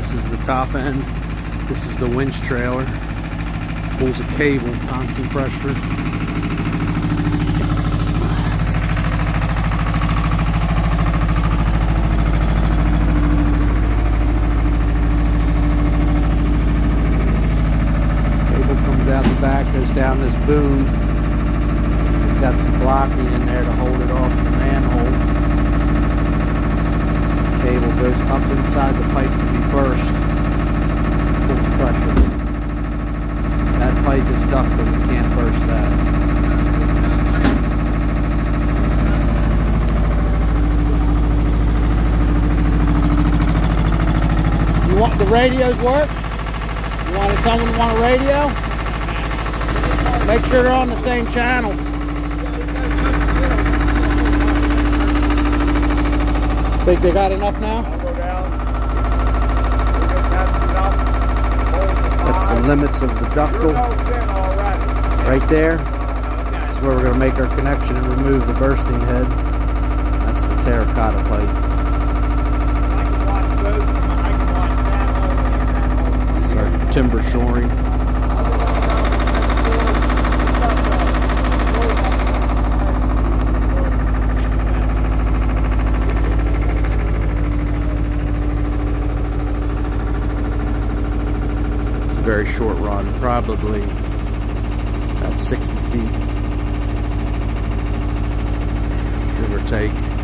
This is the top end. This is the winch trailer. Pulls a cable, constant pressure. Cable comes out the back, goes down this boom. Got some blocking in there to hold it off the manhole. Cable goes up inside the pipe to be burst. Pulls pressure. That pipe is ductile, we can't burst that. You want the radios work? You want someone to want a radio? Make sure they're on the same channel. Think they got enough now? That's the limits of the ductile right there. That's where we're going to make our connection and remove the bursting head. That's the terracotta pipe. Our timber shoring. It's a very short run, probably about 60 feet, give or take.